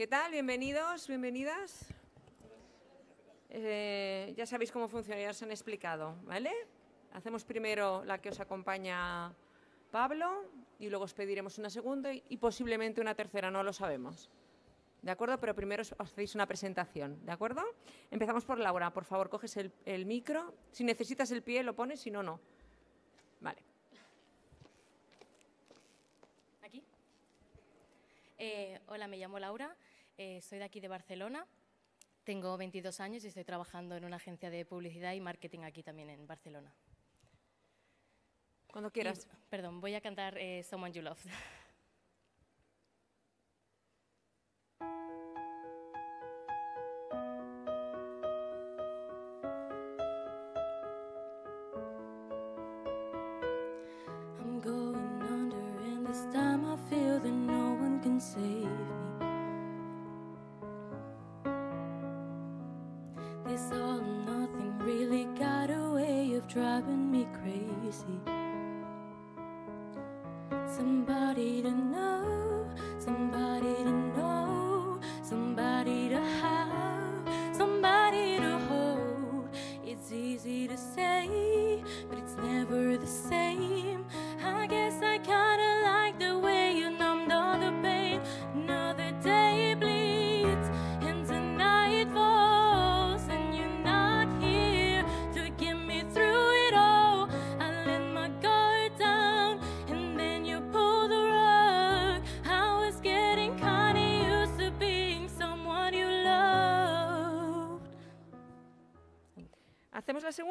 ¿Qué tal? Bienvenidos, bienvenidas. Eh, ya sabéis cómo funciona, ya os han explicado, ¿vale? Hacemos primero la que os acompaña Pablo y luego os pediremos una segunda y, posiblemente una tercera, no lo sabemos. ¿De acuerdo? Pero primero os hacéis una presentación, ¿de acuerdo? Empezamos por Laura. Por favor, coges el, el micro. Si necesitas el pie, lo pones, si no, no. Vale. ¿Aquí? Eh, hola, me llamo Laura, eh, soy de aquí de Barcelona, tengo 22 años y estoy trabajando en una agencia de publicidad y marketing aquí también en Barcelona. Cuando Y, quieras. perdón, voy a cantar eh, Someone You Love. I'm going under, and this time I feel that no one can save driving me crazy. Somebody to know,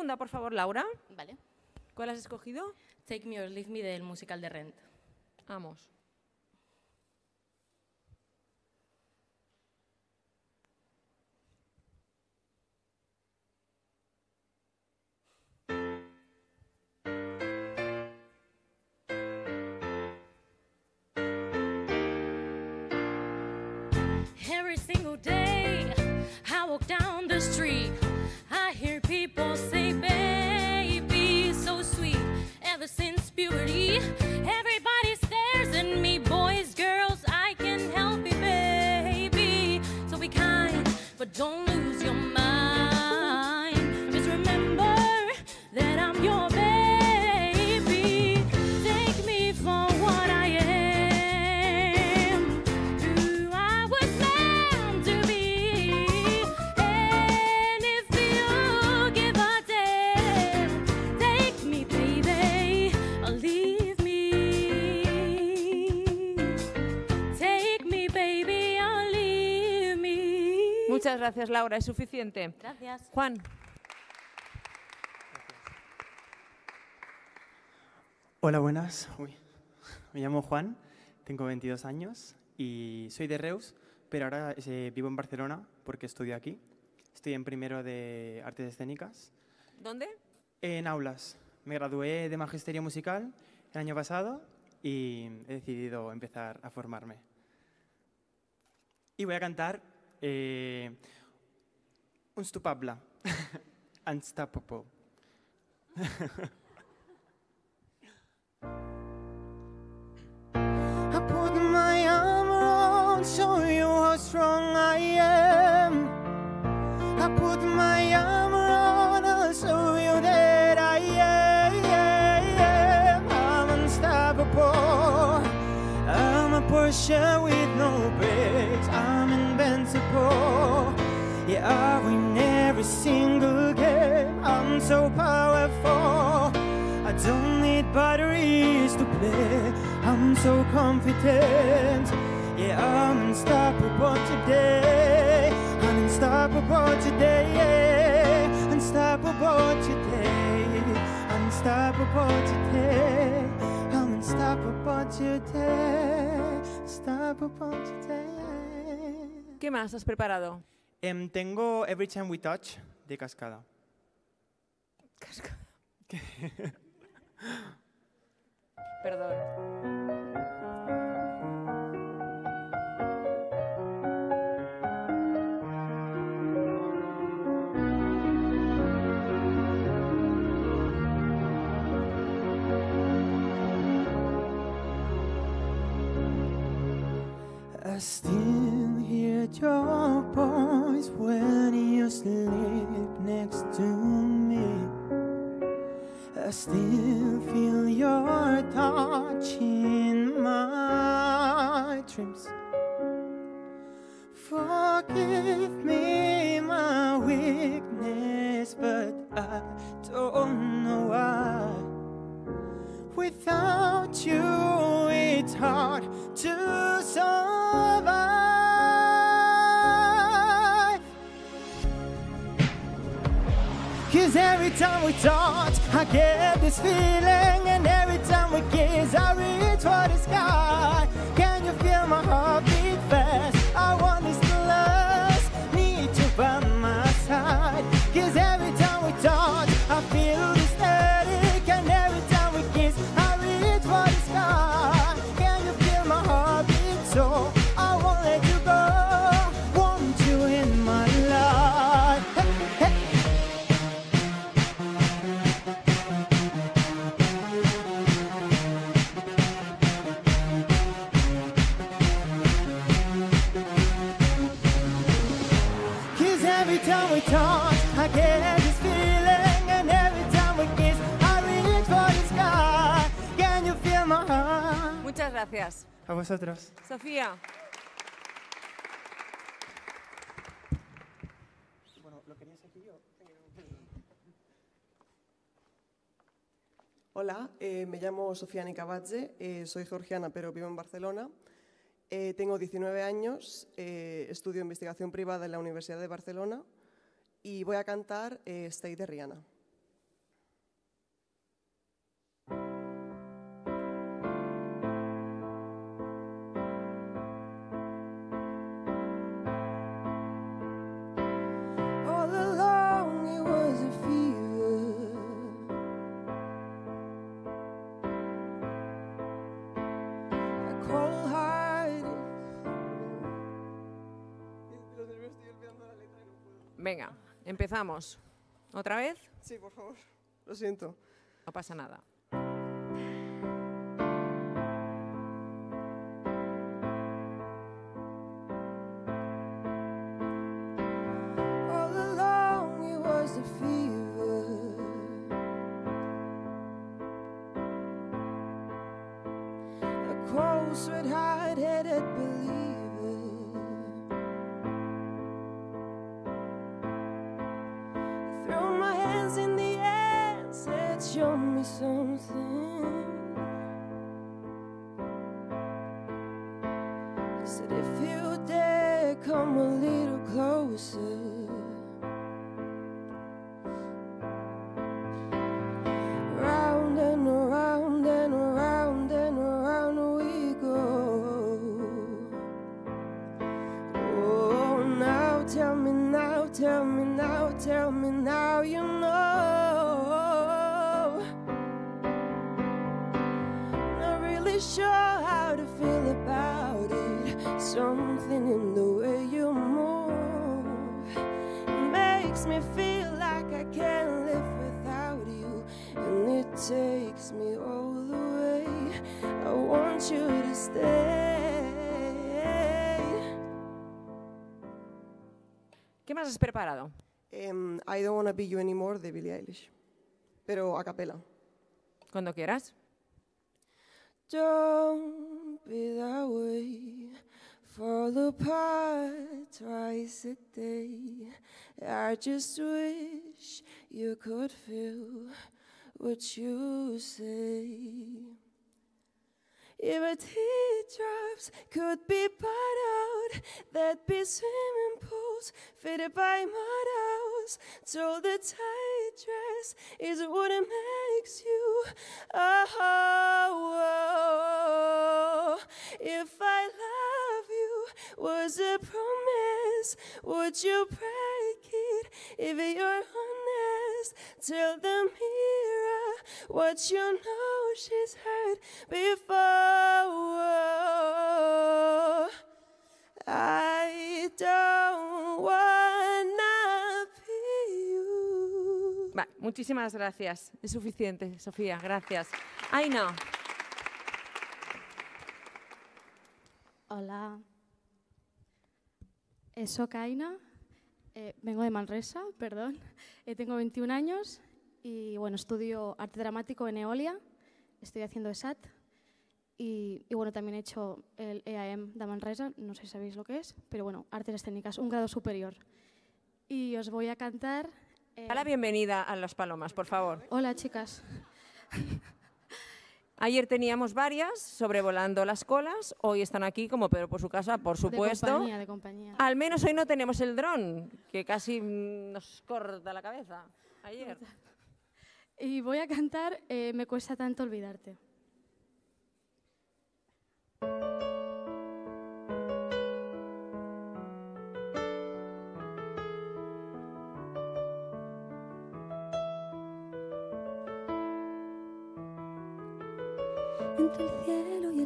segunda, por favor, Laura. Vale. ¿Cuál has escogido? Take Me or Leave Me del musical de Rent. Vamos. Muchas gracias, Laura. Es suficiente. Gracias. Juan. Hola, buenas. Uy. Me llamo Juan, tengo 22 años y soy de Reus, pero ahora eh, vivo en Barcelona porque estudio aquí. Estoy en primero de artes escénicas. ¿Dónde? En aulas. Me gradué de magisterio musical el año pasado y he decidido empezar a formarme. Y voy a cantar eh, Unstoppable. Unstoppable. I put my arm around, show you how strong I am. I put my arm around, I'll show you that I am. I'm unstoppable. I'm a Porsche with no brakes. Yeah, I win every single game. I'm so powerful. I don't need batteries to play. I'm so confident. Yeah, I'm unstoppable today. I'm unstoppable today. Unstoppable today. Unstoppable today. I'm unstoppable today. Unstoppable today. ¿Qué más has preparado? Em, tengo Every Time We Touch de Cascada. Perdón. Still hear your voice when you sleep next to me. I still feel your touch in my dreams. Forgive me my weakness, but I don't know why. Without you, it's hard to survive. Time we touch, I get this feeling, and every time we kiss, I reach for the sky. Vosotros. Sofía. Hola, eh, me llamo Sofía Nicabadze, eh, soy georgiana pero vivo en Barcelona. Eh, tengo 19 años, eh, estudio investigación privada en la Universidad de Barcelona y voy a cantar eh, Stay de Rihanna. Venga, empezamos. ¿Otra vez? Sí, por favor. Lo siento. No pasa nada. ¿Qué más has preparado? Em, I don't wanna be you anymore de Billie Eilish, pero a capela. Cuando quieras. Don't be that way. Fall apart twice a day. I just wish you could feel what you say. If a teardrops could be bought out, there'd be swimming pools fitted by models. So the tight dress is what it makes you. Oh, oh, if I love you was a promise, would you break it if you're honest? Tell the mirror what you know she's heard before. I don't wanna be you. Va, muchísimas gracias. Es suficiente, Sofía. Gracias. Aina. Hola. Aina, eh, vengo de Manresa, perdón. Eh, tengo 21 años y bueno, estudio arte dramático en Eolia, estoy haciendo ESAT y, y bueno, también he hecho el EAM de Manresa, no sé si sabéis lo que es, pero bueno, artes escénicas, un grado superior. Y os voy a cantar... eh, Da la bienvenida a las palomas, por favor. Hola chicas. Ayer teníamos varias sobrevolando las colas, hoy están aquí como Pedro por su casa, por supuesto. De compañía, de compañía. Al menos hoy no tenemos el dron, que casi nos corta la cabeza. Ayer. Y voy a cantar eh, Me cuesta tanto olvidarte.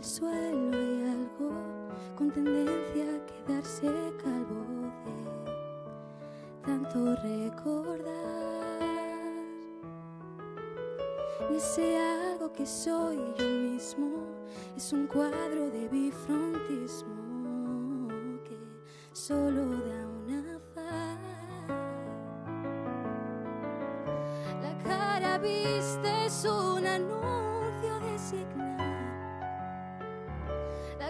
El suelo hay algo con tendencia a quedarse calvo de tanto recordar. Y ese algo que soy yo mismo es un cuadro de bifrontismo que solo da una faz. La cara vista es un anuncio de signar.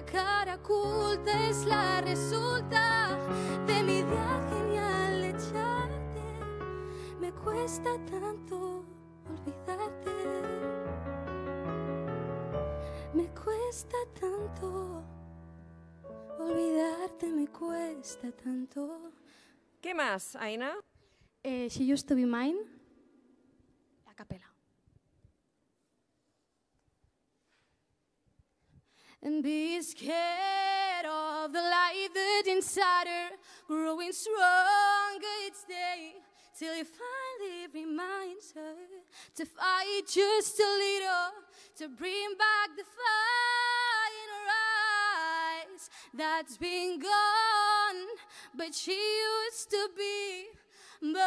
La cara oculta es la resulta de mi idea genial de echarte. Me cuesta tanto olvidarte. Me cuesta tanto olvidarte, me cuesta tanto. ¿Qué más, Aina? Eh, She Used to Be Mine, a capela. And be scared of the light that inside her growing stronger each day till it finally reminds her to fight just a little to bring back the fire in her eyes that's been gone. But she used to be mine.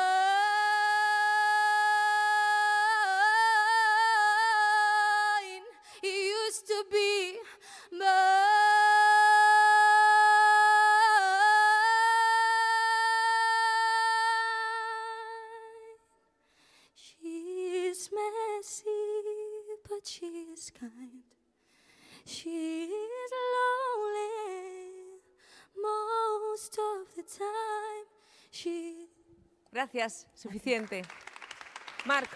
It used to be mine. She's messy, but she's kind. She's lonely most of the time. She Gracias, suficiente. Marc,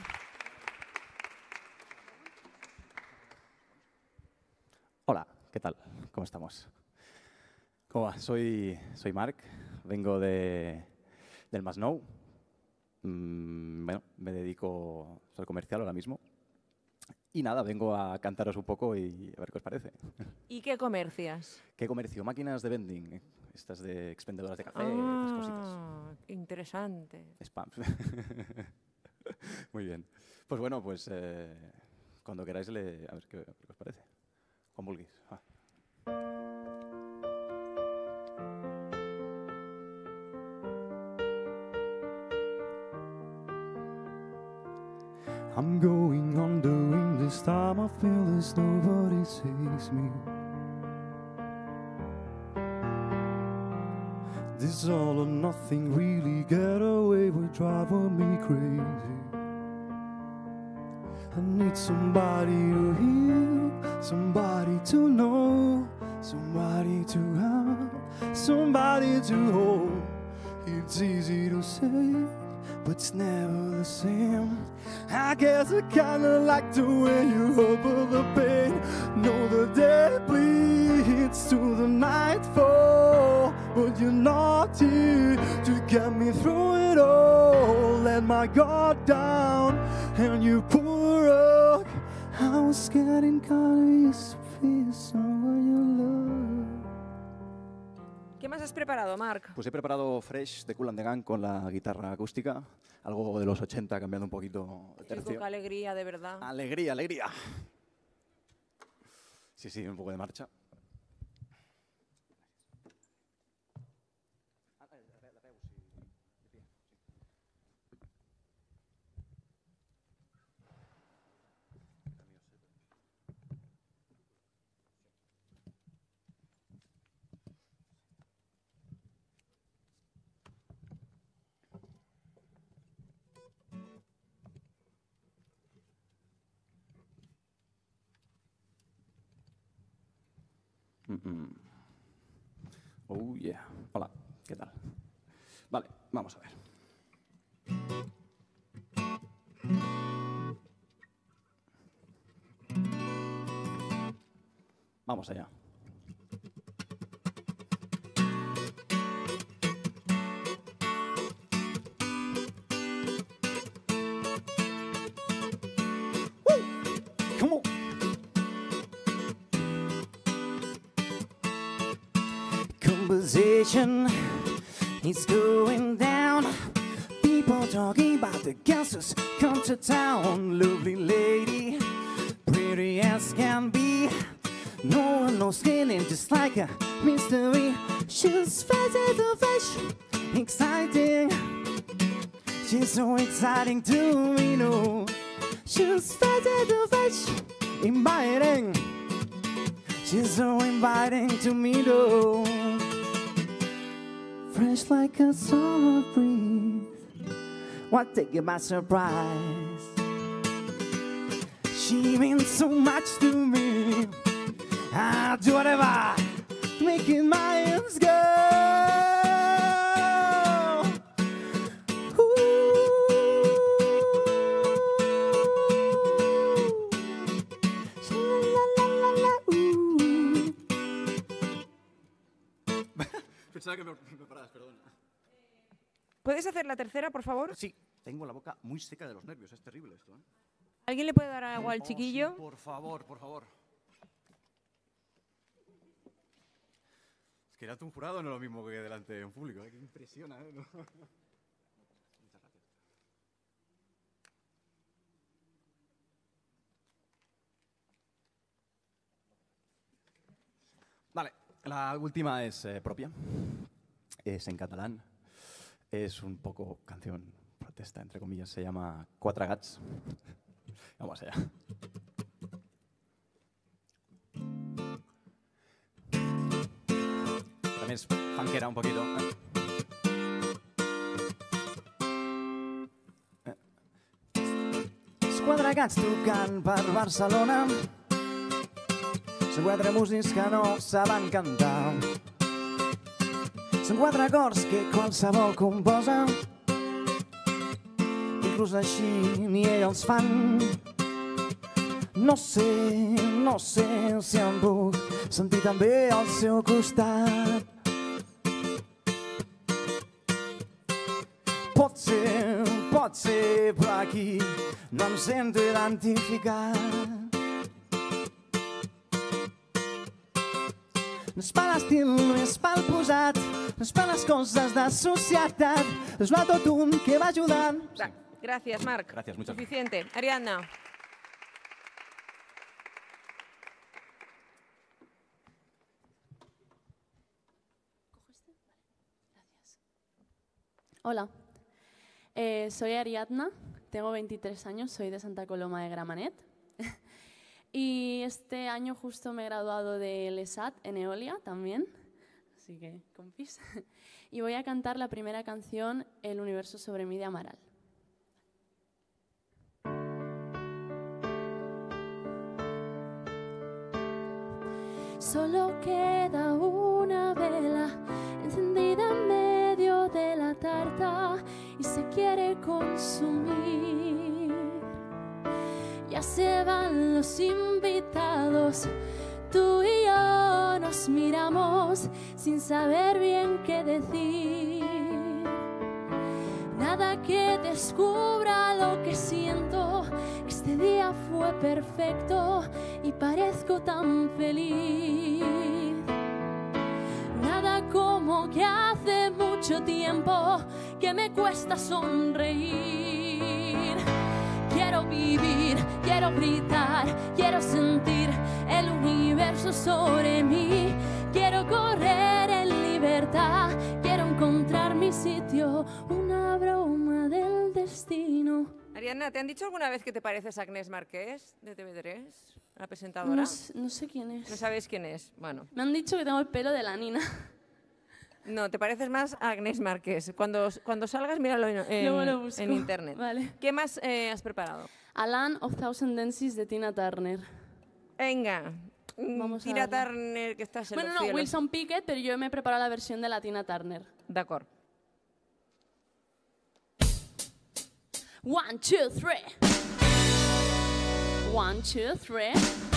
Hola, ¿qué tal? ¿Cómo estamos? ¿Cómo va? Soy, soy Marc, vengo de, del Masnou. Mm, bueno, me dedico al comercial ahora mismo. Y nada, vengo a cantaros un poco y a ver qué os parece. ¿y qué comercias? ¿Qué comercio? Máquinas de vending, eh, estas de expendedoras de café, estas cositas. Ah, interesante. Spam. Muy bien. Pues bueno, pues eh, cuando queráis, le, a ver qué, qué os parece. Ah. I'm going on doing this time. I feel as nobody sees me. This all or nothing really get away with driving me crazy. I need somebody to hear, somebody to know, somebody to have, somebody to hold. It's easy to say, but it's never the same. I guess I kinda like the way you over the pain. Know the day bleeds to the nightfall, but you're not here to get me through it all. Let my guard down, and you the rug. I was getting kinda used to feel some of your love. ¿Qué más has preparado, Marc? Pues he preparado Fresh de Cool and the Gang con la guitarra acústica, algo de los 80, cambiando un poquito Qué tercio. poca alegría, de verdad. Alegría, alegría. Sí, sí, un poco de marcha. Yeah. Hola, ¿qué tal? Vale, vamos a ver. Vamos allá. Is going down. People talking about the gases come to town. Lovely lady, pretty as can be. No one knows skinning just like a mystery. She's fast to fish, exciting. She's so exciting to me, no. She's fast to fish, inviting. She's so inviting to me, though. Fresh like a summer breeze. What take you by surprise? She means so much to me. I'll do whatever to make it my hands go. Ooh. ¿Puedes hacer la tercera, por favor? Sí, tengo la boca muy seca de los nervios. Es terrible esto, ¿eh? ¿Alguien le puede dar agua al Oh, chiquillo? sí, por favor, por favor. Es que delante de un jurado no es lo mismo que delante de un público. ¿eh? Que impresiona, ¿eh? Muchas gracias. Vale, la última es eh, propia. Es en catalán. Es un poco canción protesta, entre comillas. Se llama Quatre Gats. Vamos allá. También es funkera un poquito. Els quatre gats tocant per Barcelona Són quatre músics que no cantar Són quatre acords que qualsevol composa. Inclús així ni ells els fan. No sé, no sé si em puc sentir també al seu costat. Pot ser, pot ser, però aquí no em sento identificat. No és per l'estil, no és pel posat, les coses de societat, és la tot un que va ajudant. Va, Gracias, Marc. Gracias, muchas Suficiente. Ariadna. Hola, Eh, soy Ariadna, tengo 23 años, soy de Santa Coloma de Gramanet. y este año justo me he graduado del ESAT en Eolia también, así que y voy a cantar la primera canción, El universo sobre mí de Amaral. Solo queda una vela encendida en medio de la tarta y se quiere consumir. Ya se van los invitados, tú y yo nos miramos sin saber bien qué decir. Nada que descubra lo que siento. Este día fue perfecto y parezco tan feliz. Nada como que hace mucho tiempo que me cuesta sonreír. Quiero vivir, quiero gritar, quiero sentir el universo sobre mí. Quiero correr en libertad, quiero encontrar mi sitio, una broma del destino. Ariadna, ¿te han dicho alguna vez que te pareces a Agnès Marqués de TV3? La presentadora. No, s- no sé quién es. ¿No sabes quién es? Bueno, Me han dicho que tengo el pelo de la Nina. no, te pareces más a Agnès Marqués. Cuando, cuando salgas, míralo en, en- Luego lo busco. en internet. Vale. ¿Qué más eh, has preparado? A Land of Thousand Dances de Tina Turner. Venga, Mm, Vamos a Tira darle. Turner, que estás en Bueno, los no, cielos. Wilson Pickett, pero yo me he preparado la versión de la Tina Turner. D'acord. One, two, three. One, two, three.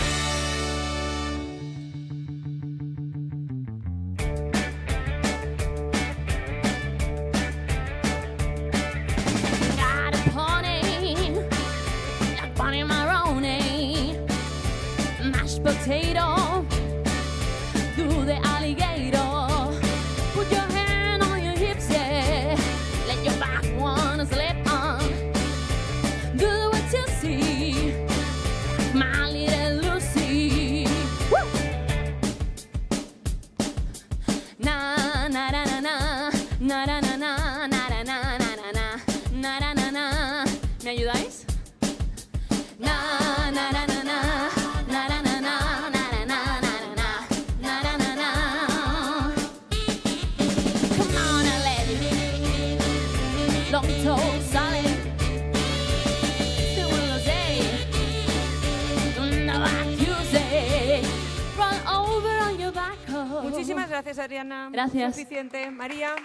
Gracias. Suficiente. María.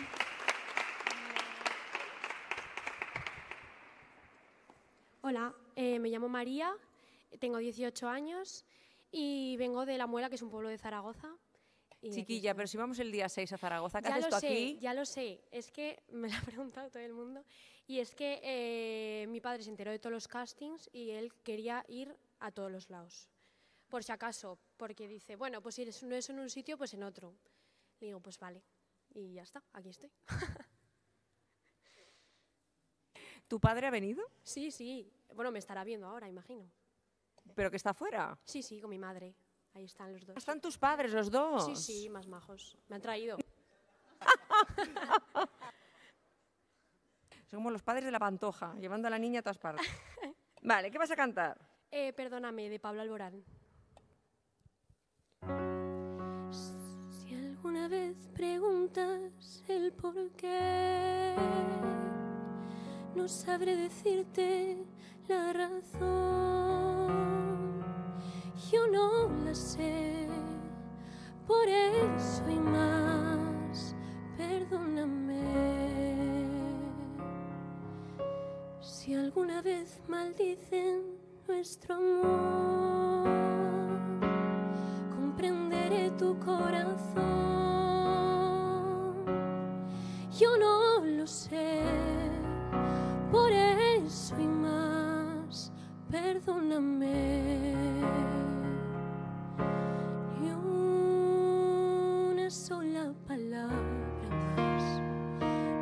Hola, eh, me llamo María, tengo 18 años y vengo de La Muela, que es un pueblo de Zaragoza. y Chiquilla, pero si vamos el día 6 a Zaragoza, ¿qué ya haces lo tú sé, aquí? ya lo sé. Es que me lo ha preguntado todo el mundo. Y es que eh, mi padre se enteró de todos los castings y él quería ir a todos los lados. Por si acaso, porque dice, bueno, pues si eres- no es en un sitio, pues en otro. Le digo, pues vale. Y ya está, aquí estoy. ¿Tu padre ha venido? Sí, sí. Bueno, me estará viendo ahora, imagino. ¿Pero que está fuera? Sí, sí, con mi madre. Ahí están los dos. ¿Están tus padres los dos? Sí, sí, más majos. Me han traído. Son como los padres de la pantoja, llevando a la niña a todas partes. Vale, ¿qué vas a cantar? Eh, perdóname, de Pablo Alborán. Alguna vez preguntas el por qué, no sabré decirte la razón. Yo no la sé, por eso y más, perdóname. Si alguna vez maldicen nuestro amor, tu corazón. Yo no lo sé, por eso y más, perdóname. Ni una sola palabra más,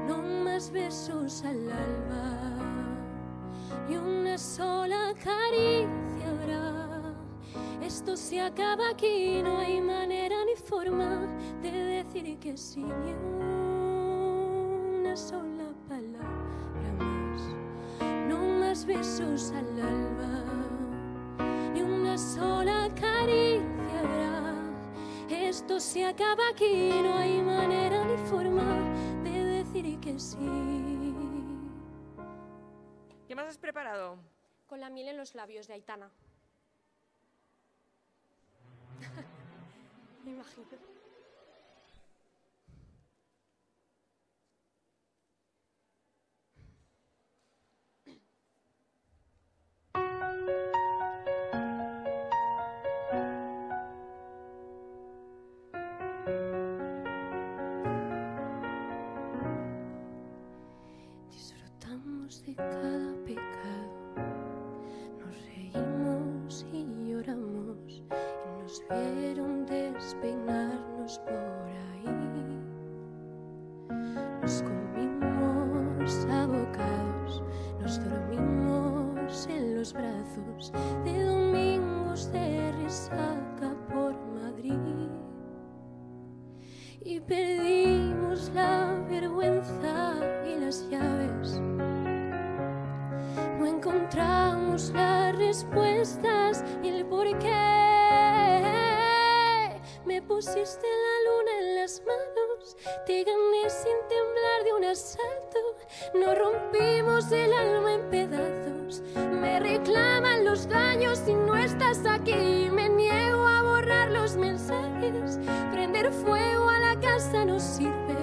no más besos al alba y una sola caricia habrá. Esto se acaba aquí, no hay ni de sí, ni una sola palabra más. No más besos al alba, ni una sola caricia habrá. Esto se acaba aquí, no hay manera ni forma de decir que sí. ¿Qué más has preparado? Con la miel en los labios de Aitana. Me imagino. Pusiste la luna en las manos, te gané sin temblar de un asalto. Nos rompimos el alma en pedazos. Me reclaman los daños si no estás aquí. Me niego a borrar ves. Prender fuego a la casa no sirve.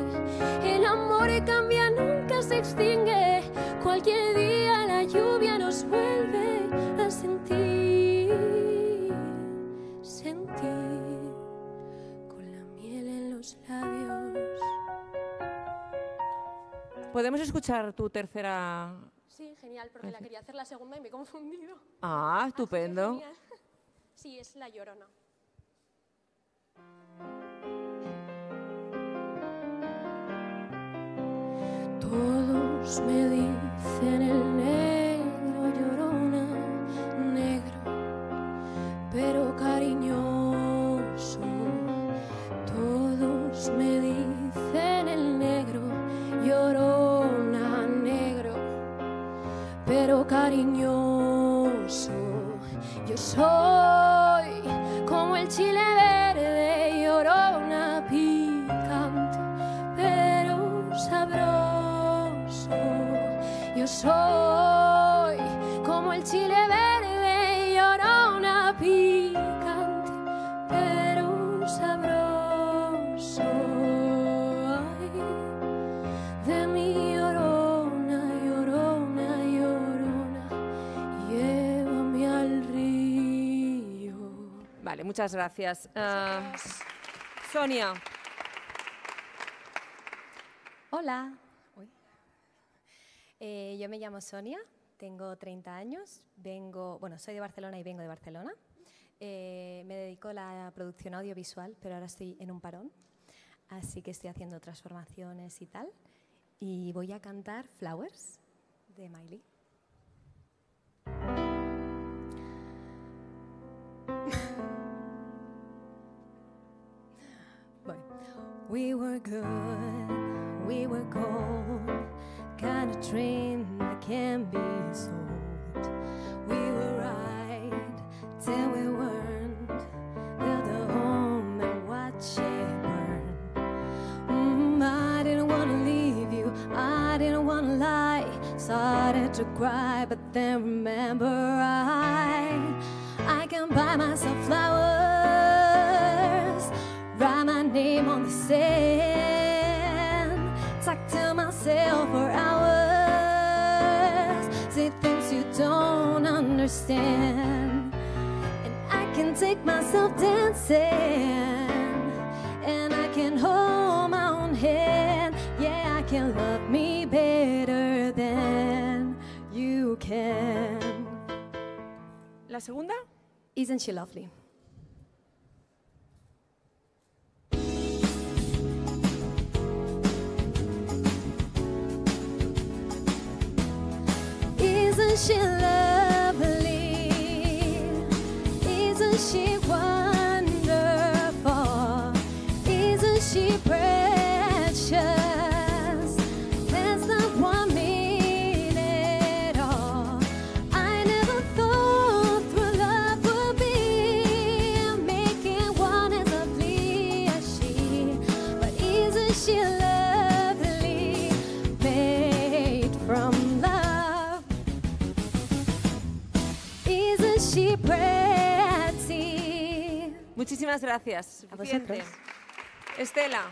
El amor cambia, nunca se extingue. Cualquier día ¿Podemos escuchar tu tercera? Sí, genial, porque la quería hacer la segunda y me he confundido. Ah, estupendo. Sí, es la llorona. Todos me dicen el negro llorona, negro, pero cariñoso. Todos me dicen pero cariñoso. Yo soy como el chile verde, llorona picante, pero sabroso. Yo soy como el chile muchas gracias. Ah, Sonia, Hola. Uy. Eh, yo me llamo Sonia, tengo 30 años, vengo, bueno, soy de Barcelona y vengo de Barcelona. Eh, me dedico a la producción audiovisual, pero ahora estoy en un parón, así que estoy haciendo transformaciones y tal. Y voy a cantar Flowers de Miley. We were good, we were gold, kind of dream that can be sold. We were right till we weren't. Build a home and watch it burn. Mm, I didn't want to leave you, I didn't want to lie. Started to cry, but then remember I, I can buy myself flowers, name on the sand, talk to myself for hours, say things you don't understand, and I can take myself dancing, and I can hold my own hand. Yeah, I can love me better than you can. ¿la segunda? Isn't she lovely? Isn't she Muchísimas gracias. A vosotros. Estela,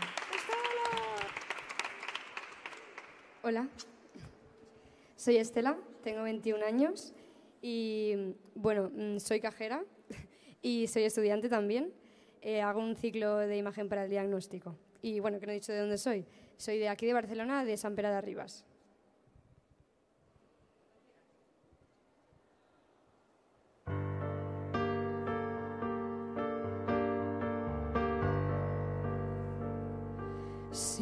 Hola, soy Estela, tengo 21 años y bueno, mm, soy cajera y soy estudiante también. Eh, hago un ciclo de imagen para el diagnóstico. Y bueno, que no he dicho de dónde soy. Soy de aquí de Barcelona, de San Pere de Ribas.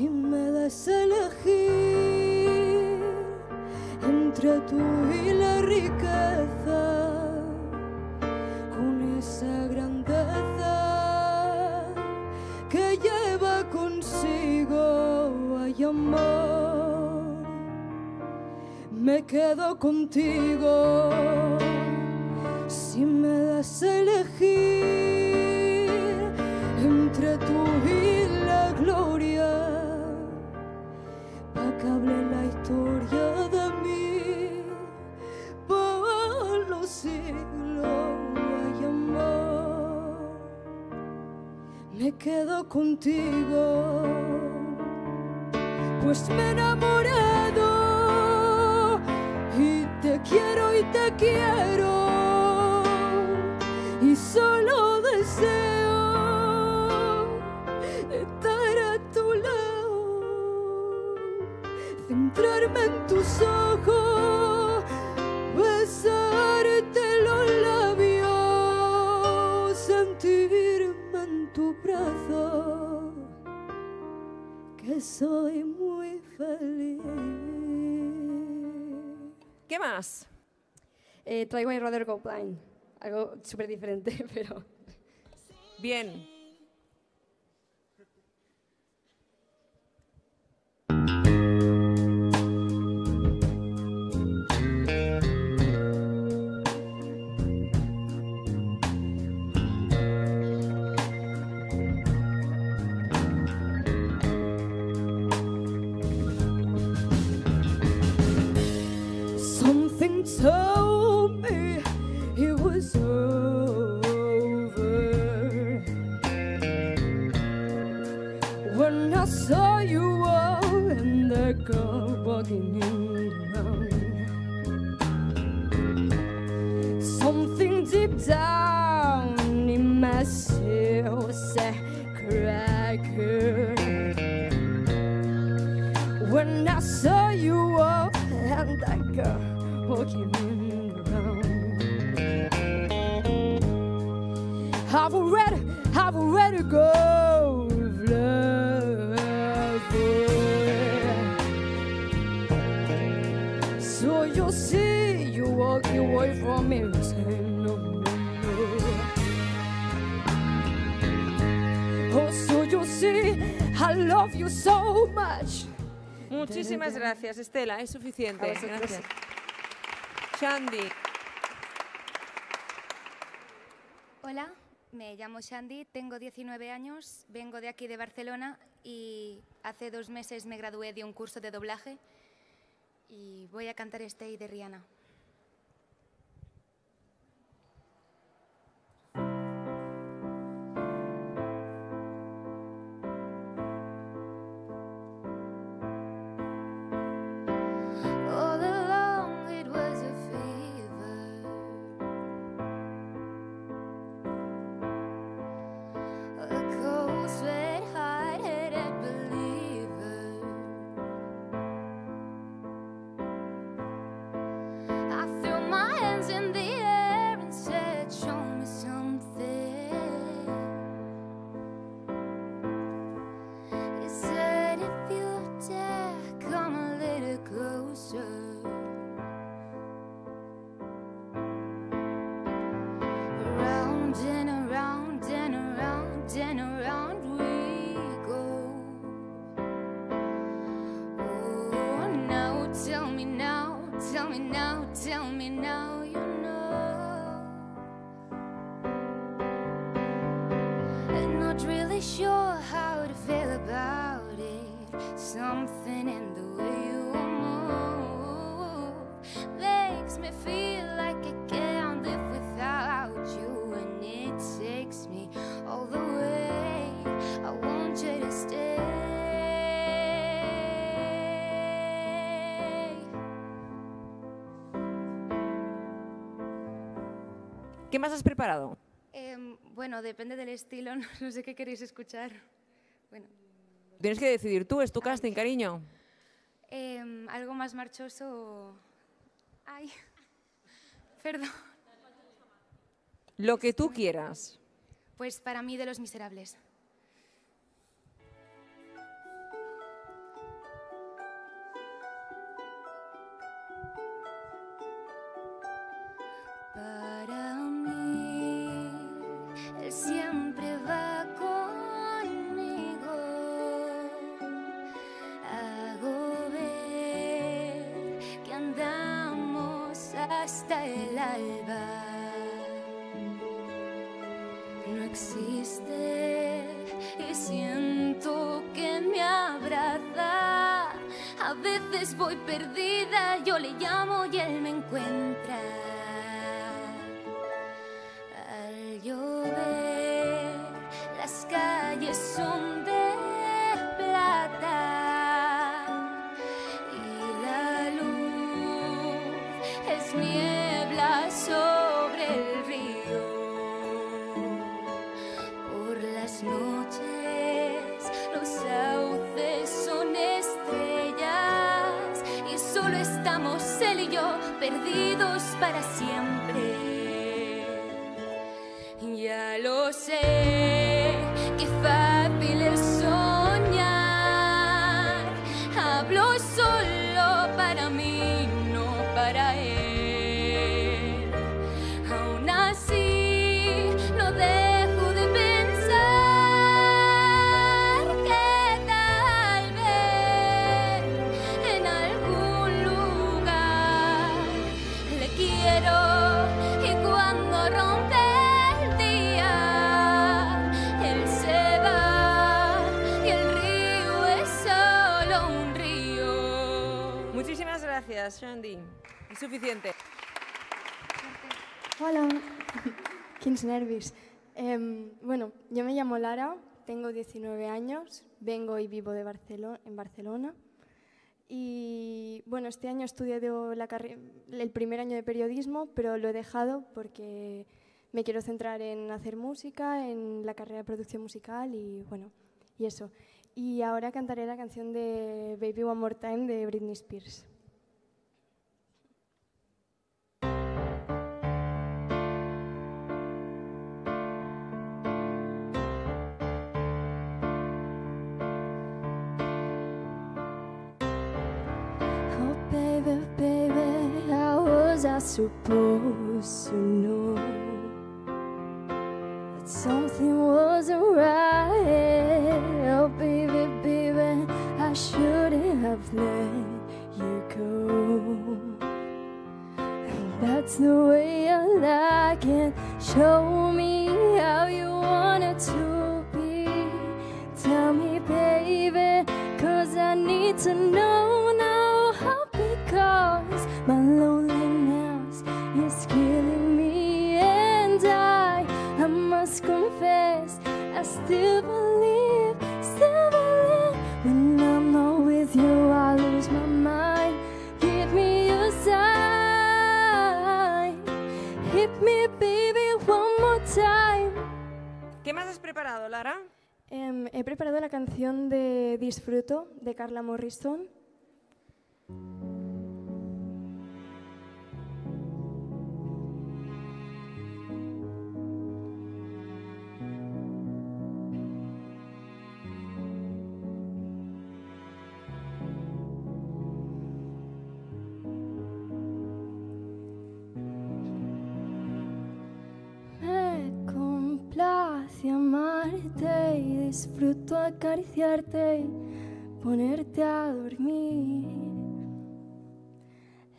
Si me das a elegir entre tú y la riqueza, con esa grandeza que lleva consigo hay amor, me quedo contigo. Si me das a elegir quedo contigo, pues me he enamorado y te quiero y te quiero que soy muy feliz. ¿Qué más? Eh, traigo a Rather Go Blind, algo súper diferente, pero... Bien. Muchísimas gracias, Estela. Es suficiente. Gracias. Shandy. Hola, me llamo Shandy, tengo 19 años, vengo de aquí de Barcelona y hace dos meses me gradué de un curso de doblaje y voy a cantar Stay de Rihanna. Más has preparado? Em, bueno, depende del estilo, no, no sé qué queréis escuchar. Bueno, Tienes que decidir tú, es tu casting, cariño. em, algo más marchoso. Ay, perdón. Lo que tú quieras. Pues para mí de los miserables. me quins nervis. Em, bueno, yo me llamo Lara, tengo 19 años, vengo y vivo de Barcelo- en Barcelona. Y bueno, este año he estudiado el primer año de periodismo, pero lo he dejado porque me quiero centrar en hacer música, en la carrera de producción musical y bueno, y eso. Y ahora cantaré la canción de Baby One More Time de Britney Spears. Supposed to know that something wasn't right? Oh, baby, baby, I shouldn't have let you go. And that's the way I like it. Show me how you want it to be. Tell me, baby, cause I need to know Lara? Em, he preparado la canción de Disfruto de Carla Morrison. Disfruto acariciarte y ponerte a dormir.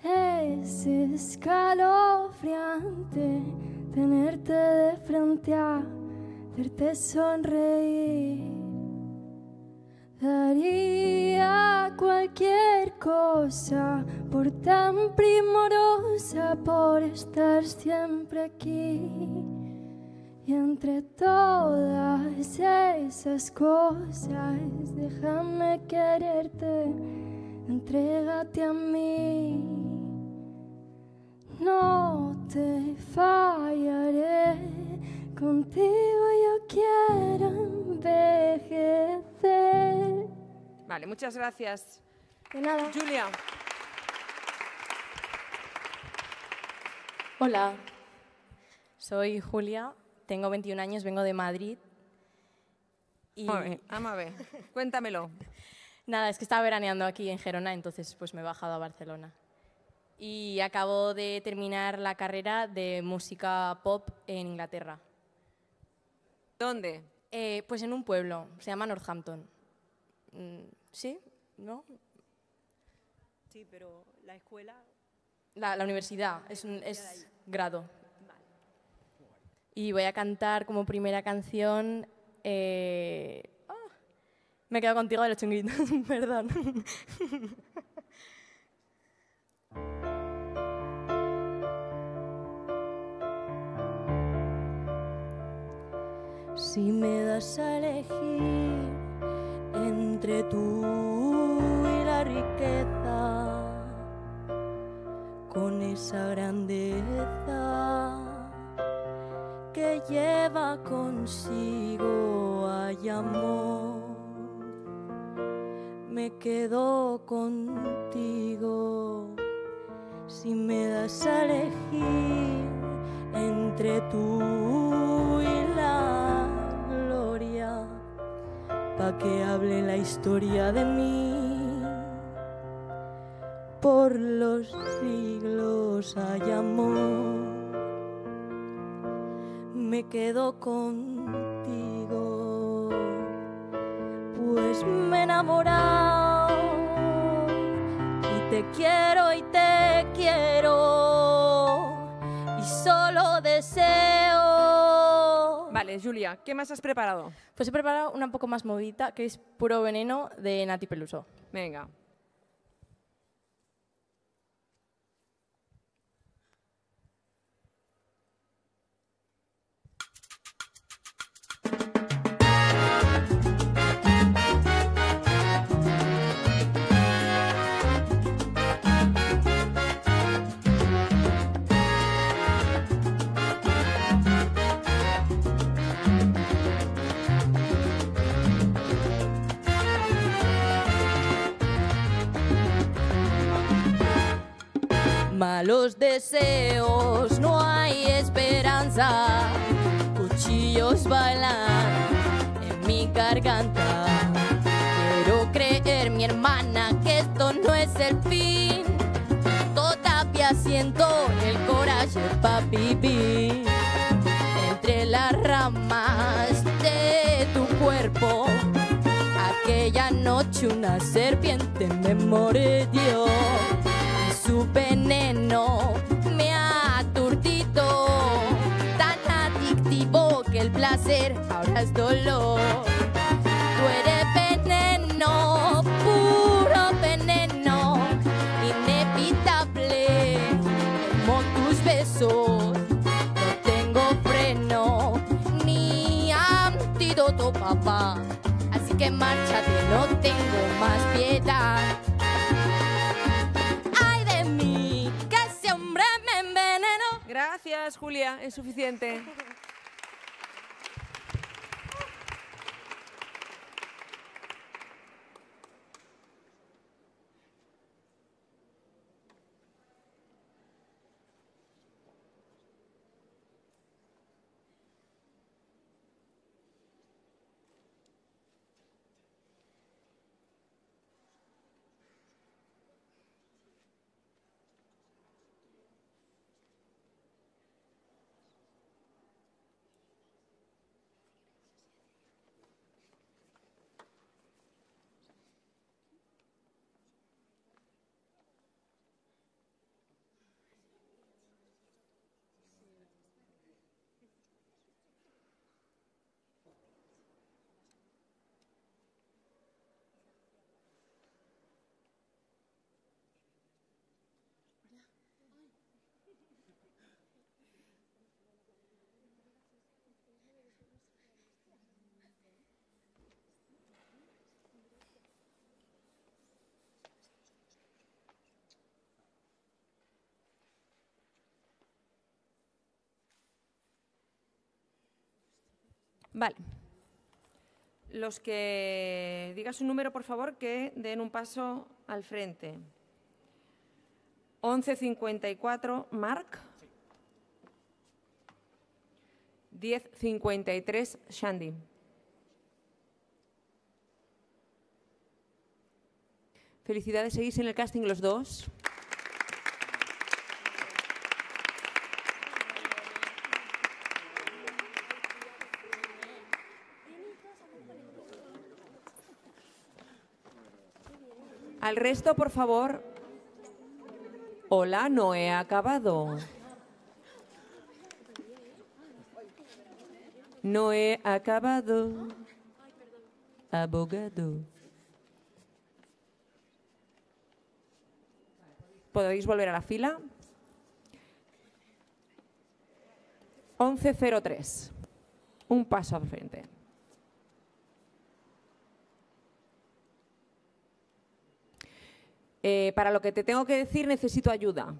Es escalofriante tenerte de frente a verte sonreír. Daría cualquier cosa por tan primorosa, por estar siempre aquí. Entre todas esas cosas, déjame quererte, entrégate a mí. No te fallaré, contigo yo quiero envejecer. Vale, muchas gracias. De nada. Julia. Hola, soy Julia, tengo 21 años, vengo de Madrid. Y Muy bien, vamos a ver, cuéntamelo. nada, es que estaba veraneando aquí en Gerona, entonces pues me he bajado a Barcelona. Y acabo de terminar la carrera de música pop en Inglaterra. ¿Dónde? Eh, pues en un pueblo, se llama Northampton. Mm, ¿Sí? ¿No? Sí, pero la escuela La, la universidad, es, un, es grado. Y voy a cantar como primera canción. eh, ah, me he quedado contigo de los chunguitos, perdón. Si me das a elegir entre tú y la riqueza, con esa grandeza que lleva consigo hay amor, me quedo contigo. Si me das a elegir entre tú y la pa' que hable la historia de mí. Por los siglos hay amor, me quedo contigo, pues me he enamorado y te quiero y te quiero y solo deseo. Vale, Julia, ¿qué más has preparado? Pues he preparado una un poco más movida, que es Puro Veneno de Nati Peluso. Venga. Malos deseos, no hay esperanza. Cuchillos bailan en mi garganta. Quiero creer, mi hermana, que esto no es el fin. Todavía siento el coraje para vivir. Entre las ramas de tu cuerpo. Aquella noche una serpiente me mordió su veneno me ha aturdido tan adictivo que el placer ahora es dolor. Tú eres veneno, puro veneno, inevitable como tus besos. No tengo freno ni antídoto, papá. Así que márchate, no tengo más piedad. Julia, es suficiente. Vale. Los que digas un número, por favor, que den un paso al frente. 1154, Marc. 1053, Shandy. Felicidades, seguís en el casting los dos. Al resto, por favor. Hola, no he acabado. No he acabado. Abogado. ¿Podéis volver a la fila? 11.03. Un paso al frente. Eh, para lo que te tengo que decir necesito ayuda.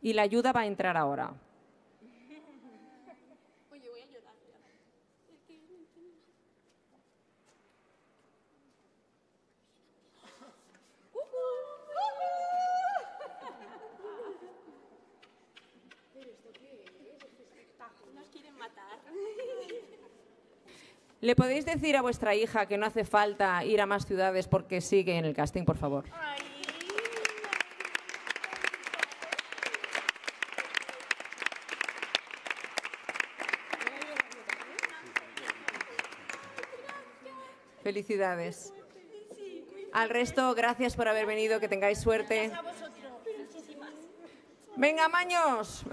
Y la ayuda va a entrar ahora. ¿Le podéis decir a vuestra hija que no hace falta ir a más ciudades porque sigue en el casting, por favor? Felicidades. Al resto, gracias por haber venido, que tengáis suerte. Venga, maños.